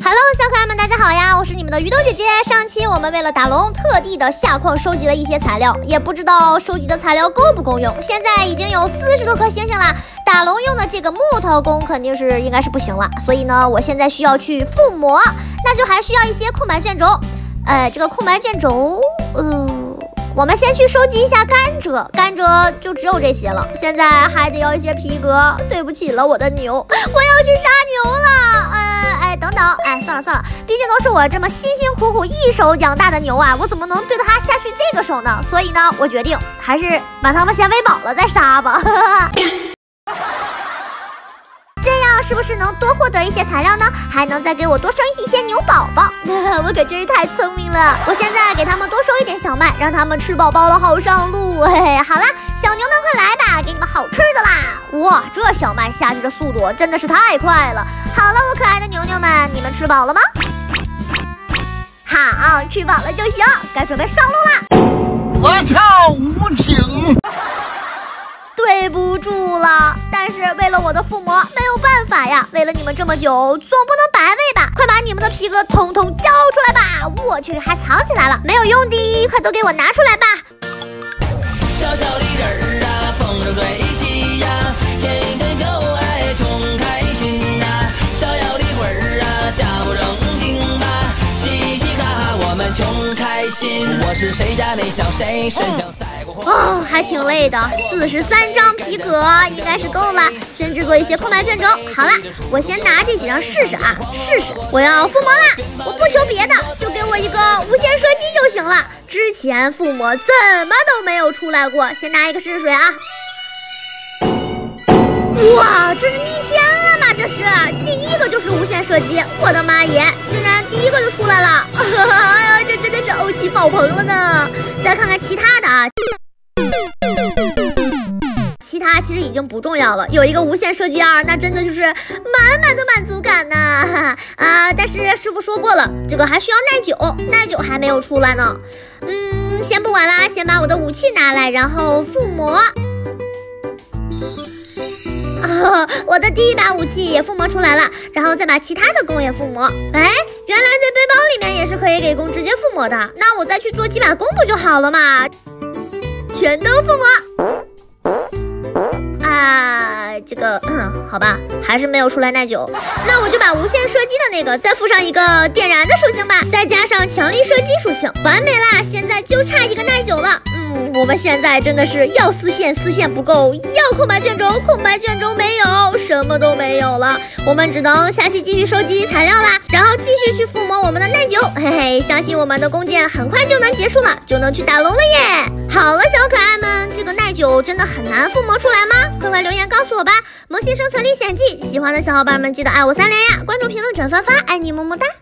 Hello，小可爱们，大家好呀！我是你们的鱼豆姐姐。上期我们为了打龙，特地的下矿收集了一些材料，也不知道收集的材料够不够用。现在已经有四十多颗星星了，打龙用的这个木头弓肯定是应该是不行了。所以呢，我现在需要去附魔，那就还需要一些空白卷轴。哎，这个空白卷轴，呃，我们先去收集一下甘蔗，甘蔗就只有这些了。现在还得要一些皮革。对不起了，我的牛，我要去杀牛了。等等，哎，算了算了，毕竟都是我这么辛辛苦苦一手养大的牛啊，我怎么能对它下去这个手呢？所以呢，我决定还是把它们先喂饱了再杀吧。是不是能多获得一些材料呢？还能再给我多生一些牛宝宝？我可真是太聪明了！我现在给他们多收一点小麦，让他们吃饱饱了好上路。嘿嘿，好了，小牛们快来吧，给你们好吃的啦！哇，这小麦下去的速度真的是太快了。好了，我可爱的牛牛们，你们吃饱了吗？好，吃饱了就行，该准备上路了。我操，是为了我的父母，没有办法呀。为了你们这么久，总不能白喂吧？快把你们的皮革统统交出来吧！我去，还藏起来了，没有用的，快都给我拿出来吧！小小的人儿啊，风筝对齐呀，天天就爱穷开心呐。小小的魂儿啊，假不正经吧，嘻嘻哈哈我们穷开心。我是谁家那小谁，身上赛。哦，还挺累的，四十三张皮革应该是够了。先制作一些空白卷轴。好了，我先拿这几张试试啊，试试。我要附魔了，我不求别的，就给我一个无限射击就行了。之前附魔怎么都没有出来过，先拿一个试试水啊。哇，这是逆天了吗？这是第一个就是无限射击，我的妈耶，竟然第一个就出来了！哎呀，这真的是欧气爆棚了呢。再看看其他的啊。它其实已经不重要了，有一个无限射击二，那真的就是满满的满足感呐！啊，但是师傅说过了，这个还需要耐久，耐久还没有出来呢。嗯，先不管啦，先把我的武器拿来，然后附魔。啊，我的第一把武器也附魔出来了，然后再把其他的弓也附魔。哎，原来在背包里面也是可以给弓直接附魔的，那我再去做几把弓不就好了嘛？全都附魔这个，嗯，好吧，还是没有出来耐久。那我就把无限射击的那个再附上一个点燃的属性吧，再加上强力射击属性，完美啦！现在就差一个耐久了。嗯，我们现在真的是要丝线，丝线不够；要空白卷轴，空白卷轴没有，什么都没有了。我们只能下期继续收集材料啦，然后继续去附魔我们的耐久。嘿嘿，相信我们的弓箭很快就能结束了，就能去打龙了耶！好了，小可爱们，耐久真的很难附魔出来吗？快快留言告诉我吧！萌新生存历险记，喜欢的小伙伴们记得爱我三连呀！关注、评论、转发发，爱你么么哒！